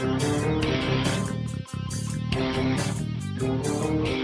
Thank you.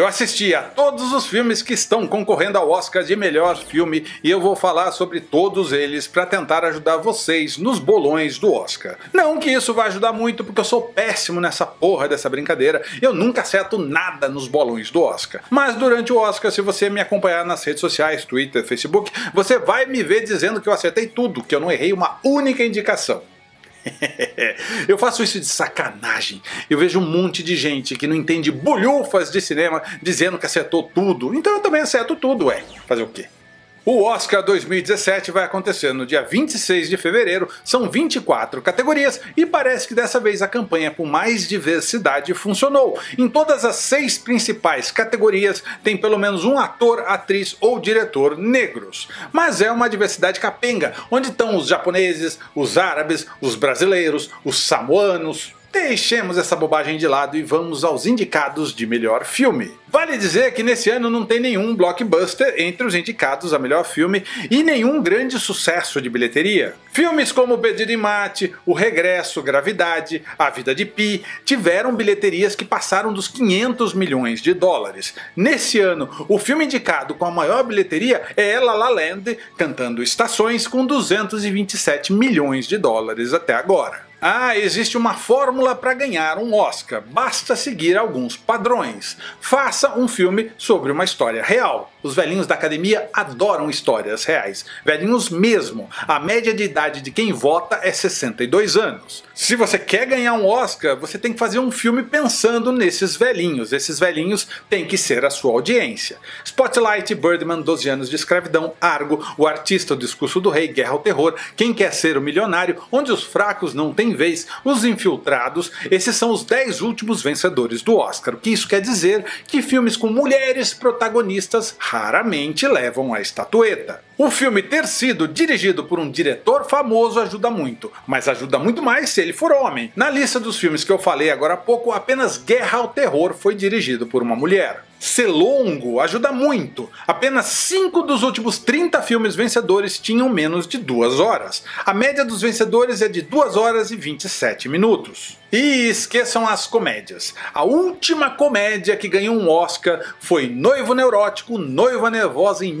Eu assisti a todos os filmes que estão concorrendo ao Oscar de melhor filme e eu vou falar sobre todos eles para tentar ajudar vocês nos bolões do Oscar. Não que isso vai ajudar muito porque eu sou péssimo nessa porra dessa brincadeira, eu nunca acerto nada nos bolões do Oscar. Mas durante o Oscar, se você me acompanhar nas redes sociais, Twitter, Facebook, você vai me ver dizendo que eu acertei tudo, que eu não errei uma única indicação. eu faço isso de sacanagem. Eu vejo um monte de gente que não entende bolhufas de cinema dizendo que acertou tudo. Então eu também acerto tudo, ué. Fazer o quê? O Oscar 2017 vai acontecer no dia 26 de fevereiro, são 24 categorias e parece que dessa vez a campanha com mais diversidade funcionou. Em todas as seis principais categorias tem pelo menos um ator, atriz ou diretor negros. Mas é uma diversidade capenga, onde estão os japoneses, os árabes, os brasileiros, os samoanos, Deixemos essa bobagem de lado e vamos aos indicados de melhor filme. Vale dizer que nesse ano não tem nenhum blockbuster entre os indicados a melhor filme e nenhum grande sucesso de bilheteria. Filmes como de Mate, O Regresso, Gravidade, A Vida de Pi tiveram bilheterias que passaram dos 500 milhões de dólares. Nesse ano, o filme indicado com a maior bilheteria é La La Land, cantando Estações, com 227 milhões de dólares até agora. Ah, existe uma fórmula para ganhar um Oscar, basta seguir alguns padrões. Faça um filme sobre uma história real. Os velhinhos da academia adoram histórias reais, velhinhos mesmo. A média de idade de quem vota é 62 anos. Se você quer ganhar um Oscar, você tem que fazer um filme pensando nesses velhinhos. Esses velhinhos têm que ser a sua audiência. Spotlight, Birdman, 12 anos de escravidão, Argo, O Artista, O Discurso do Rei, Guerra ao Terror, Quem Quer Ser o Milionário, Onde os Fracos Não Têm Vez, Os Infiltrados, esses são os 10 últimos vencedores do Oscar. O que isso quer dizer? Que filmes com mulheres protagonistas raramente levam a estatueta. O filme ter sido dirigido por um diretor famoso ajuda muito, mas ajuda muito mais se ele for homem. Na lista dos filmes que eu falei agora há pouco, apenas Guerra ao Terror foi dirigido por uma mulher. Ser longo ajuda muito. Apenas 5 dos últimos 30 filmes vencedores tinham menos de 2 horas. A média dos vencedores é de 2 horas e 27 minutos. E esqueçam as comédias. A última comédia que ganhou um Oscar foi Noivo Neurótico, Noiva Nervosa em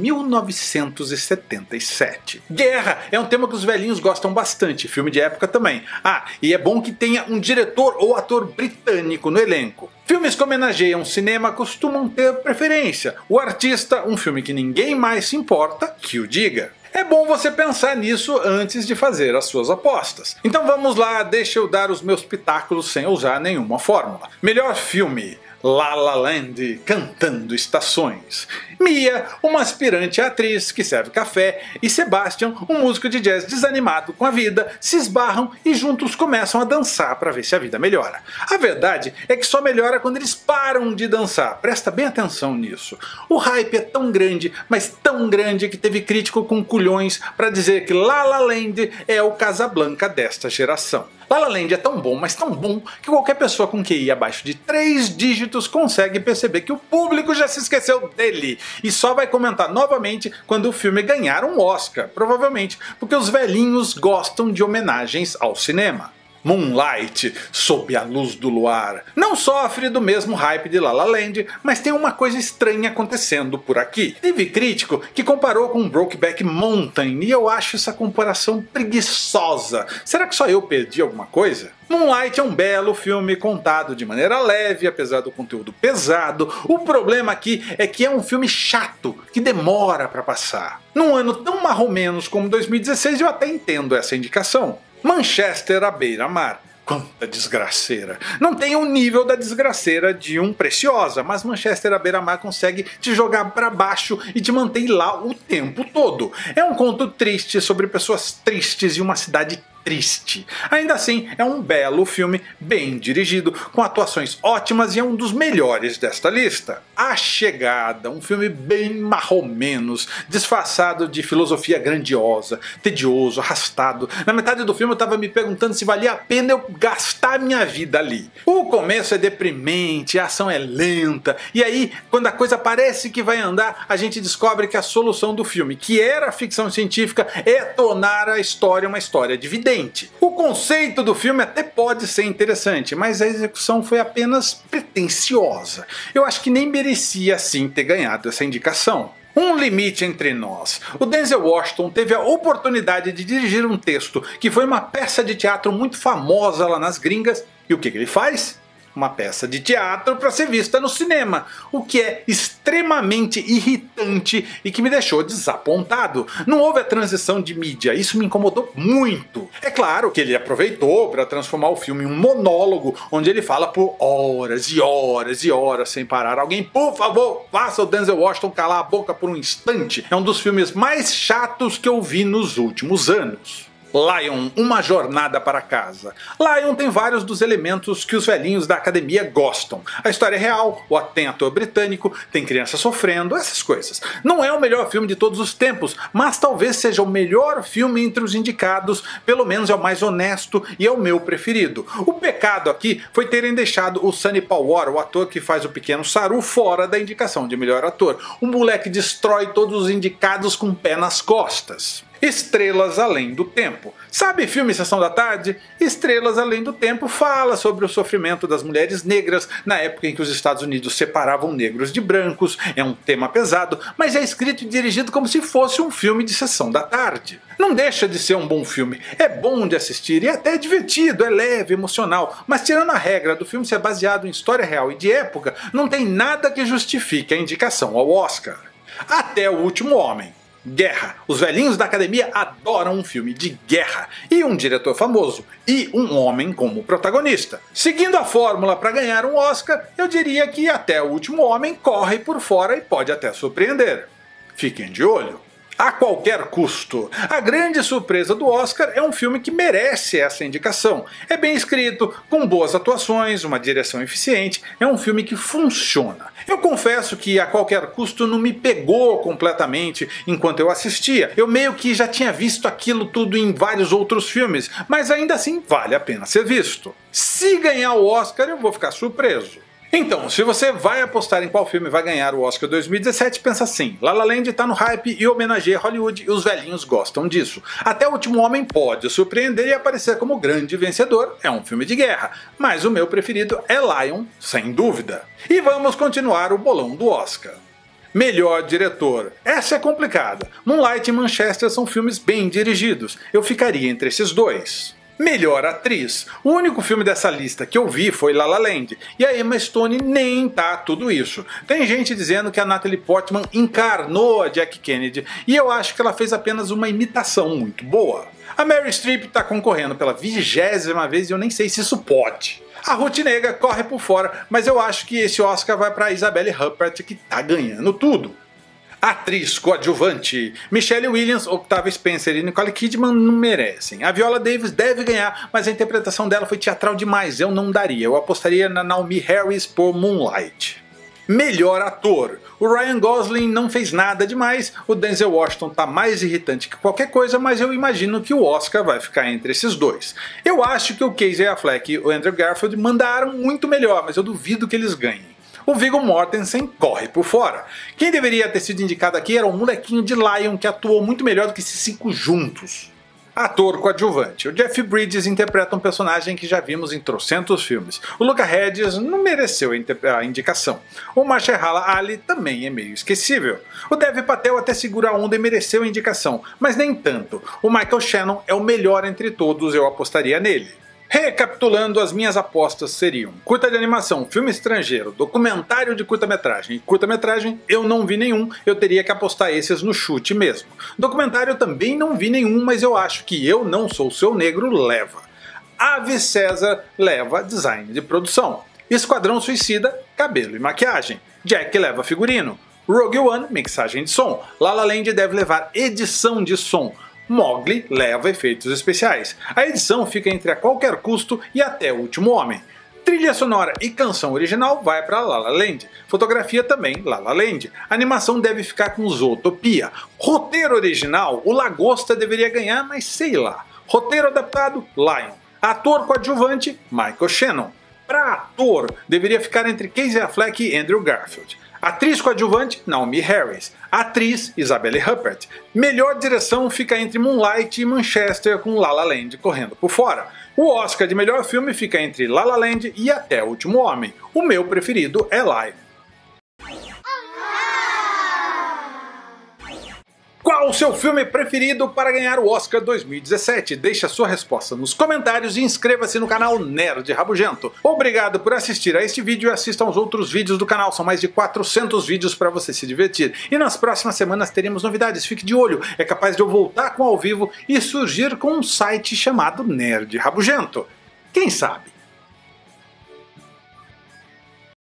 1977. Guerra é um tema que os velhinhos gostam bastante, filme de época também. Ah, e é bom que tenha um diretor ou ator britânico no elenco. Filmes que homenageiam cinema costumam ter preferência. O artista, um filme que ninguém mais se importa que o diga. É bom você pensar nisso antes de fazer as suas apostas. Então vamos lá, deixa eu dar os meus pitáculos sem usar nenhuma fórmula. Melhor filme. La La Land cantando estações. Mia, uma aspirante atriz que serve café, e Sebastian, um músico de jazz desanimado com a vida, se esbarram e juntos começam a dançar para ver se a vida melhora. A verdade é que só melhora quando eles param de dançar, presta bem atenção nisso. O hype é tão grande, mas tão grande que teve crítico com culhões para dizer que La La Land é o Casablanca desta geração. La La Land é tão bom, mas tão bom, que qualquer pessoa com QI abaixo de 3 dígitos consegue perceber que o público já se esqueceu dele e só vai comentar novamente quando o filme ganhar um Oscar, provavelmente porque os velhinhos gostam de homenagens ao cinema. Moonlight, sob a luz do luar, não sofre do mesmo hype de La La Land, mas tem uma coisa estranha acontecendo por aqui. Teve crítico que comparou com Brokeback Mountain e eu acho essa comparação preguiçosa. Será que só eu perdi alguma coisa? Moonlight é um belo filme contado de maneira leve, apesar do conteúdo pesado. O problema aqui é que é um filme chato, que demora para passar. Num ano tão marromenos como 2016 eu até entendo essa indicação. Manchester à beira-mar. Quanta desgraceira! Não tem o nível da desgraceira de um Preciosa, mas Manchester à beira-mar consegue te jogar para baixo e te manter lá o tempo todo. É um conto triste sobre pessoas tristes e uma cidade triste. Ainda assim, é um belo filme, bem dirigido, com atuações ótimas e é um dos melhores desta lista. A Chegada, um filme bem marromenos, disfarçado de filosofia grandiosa, tedioso, arrastado. Na metade do filme eu tava me perguntando se valia a pena eu gastar minha vida ali. O começo é deprimente, a ação é lenta, e aí, quando a coisa parece que vai andar, a gente descobre que a solução do filme, que era ficção científica, é tornar a história uma história dividente. O conceito do filme até pode ser interessante, mas a execução foi apenas pretensiosa. Eu acho que nem merecia assim ter ganhado essa indicação. Um limite entre nós. O Denzel Washington teve a oportunidade de dirigir um texto que foi uma peça de teatro muito famosa lá nas gringas, e o que, que ele faz? Uma peça de teatro para ser vista no cinema, o que é extremamente irritante e que me deixou desapontado. Não houve a transição de mídia, isso me incomodou muito. É claro que ele aproveitou para transformar o filme em um monólogo, onde ele fala por horas e horas e horas sem parar. Alguém, por favor, faça o Denzel Washington calar a boca por um instante. É um dos filmes mais chatos que eu vi nos últimos anos. Lion, uma jornada para casa. Lion tem vários dos elementos que os velhinhos da academia gostam. A história é real, o tem ator britânico, tem criança sofrendo, essas coisas. Não é o melhor filme de todos os tempos, mas talvez seja o melhor filme entre os indicados, pelo menos é o mais honesto e é o meu preferido. O pecado aqui foi terem deixado o Sunny Powar, o ator que faz o pequeno Saru, fora da indicação de melhor ator. O moleque destrói todos os indicados com o pé nas costas. Estrelas Além do Tempo. Sabe filme Sessão da Tarde? Estrelas Além do Tempo fala sobre o sofrimento das mulheres negras na época em que os Estados Unidos separavam negros de brancos. É um tema pesado, mas é escrito e dirigido como se fosse um filme de Sessão da Tarde. Não deixa de ser um bom filme, é bom de assistir e até divertido, é leve, emocional, mas tirando a regra do filme ser baseado em história real e de época, não tem nada que justifique a indicação ao Oscar. Até o Último Homem. Guerra. Os velhinhos da academia adoram um filme de guerra e um diretor famoso e um homem como protagonista. Seguindo a fórmula para ganhar um Oscar, eu diria que até o último homem corre por fora e pode até surpreender. Fiquem de olho a qualquer custo. A grande surpresa do Oscar é um filme que merece essa indicação. É bem escrito, com boas atuações, uma direção eficiente, é um filme que funciona. Eu confesso que a qualquer custo não me pegou completamente enquanto eu assistia. Eu meio que já tinha visto aquilo tudo em vários outros filmes, mas ainda assim vale a pena ser visto. Se ganhar o Oscar, eu vou ficar surpreso. Então, se você vai apostar em qual filme vai ganhar o Oscar 2017, pensa assim: La La Land tá no hype e homenageia Hollywood e os velhinhos gostam disso. Até o Último Homem pode surpreender e aparecer como grande vencedor, é um filme de guerra, mas o meu preferido é Lion, sem dúvida. E vamos continuar o bolão do Oscar. Melhor diretor. Essa é complicada. Moonlight e Manchester são filmes bem dirigidos. Eu ficaria entre esses dois. Melhor atriz. O único filme dessa lista que eu vi foi La La Land, e a Emma Stone nem tá tudo isso. Tem gente dizendo que a Natalie Portman encarnou a Jack Kennedy, e eu acho que ela fez apenas uma imitação muito boa. A Mary Streep está concorrendo pela vigésima vez e eu nem sei se isso pode. A Ruth Nega corre por fora, mas eu acho que esse Oscar vai para Isabelle Huppert que tá ganhando tudo. Atriz coadjuvante. Michelle Williams, Octavia Spencer e Nicole Kidman não merecem. A Viola Davis deve ganhar, mas a interpretação dela foi teatral demais, eu não daria. Eu apostaria na Naomi Harris por Moonlight. Melhor ator. O Ryan Gosling não fez nada demais, o Denzel Washington tá mais irritante que qualquer coisa, mas eu imagino que o Oscar vai ficar entre esses dois. Eu acho que o Casey Affleck e o Andrew Garfield mandaram muito melhor, mas eu duvido que eles ganhem o Viggo Mortensen corre por fora. Quem deveria ter sido indicado aqui era o molequinho de Lion que atuou muito melhor do que esses cinco juntos. Ator coadjuvante. O Jeff Bridges interpreta um personagem que já vimos em trocentos filmes. O Luca Hedges não mereceu a indicação. O Mahershala Ali também é meio esquecível. O Dev Patel até segura a onda e mereceu a indicação, mas nem tanto. O Michael Shannon é o melhor entre todos, eu apostaria nele. Recapitulando, as minhas apostas seriam curta de animação, filme estrangeiro, documentário de curta-metragem e curta-metragem, eu não vi nenhum, eu teria que apostar esses no chute mesmo. Documentário eu também não vi nenhum, mas eu acho que Eu Não Sou Seu Negro leva. Ave César leva design de produção. Esquadrão Suicida, cabelo e maquiagem. Jack leva figurino. Rogue One, mixagem de som. La La Land deve levar edição de som. Mogli leva efeitos especiais. A edição fica entre a qualquer custo e até o último homem. Trilha sonora e canção original vai para La La Land. Fotografia também La La Land. Animação deve ficar com Zootopia. Roteiro original, o Lagosta deveria ganhar, mas sei lá. Roteiro adaptado, Lion. Ator coadjuvante, Michael Shannon. Para ator, deveria ficar entre Casey Affleck e Andrew Garfield. Atriz coadjuvante, Naomi Harris. Atriz, Isabelle Huppert. Melhor direção fica entre Moonlight e Manchester com La La Land correndo por fora. O Oscar de melhor filme fica entre La La Land e Até o Último Homem. O meu preferido é Live. Qual o seu filme preferido para ganhar o Oscar 2017? Deixe a sua resposta nos comentários e inscreva-se no canal Nerd Rabugento. Obrigado por assistir a este vídeo e assista aos outros vídeos do canal, são mais de 400 vídeos para você se divertir. E nas próximas semanas teremos novidades, fique de olho, é capaz de eu voltar com ao vivo e surgir com um site chamado Nerd Rabugento. Quem sabe?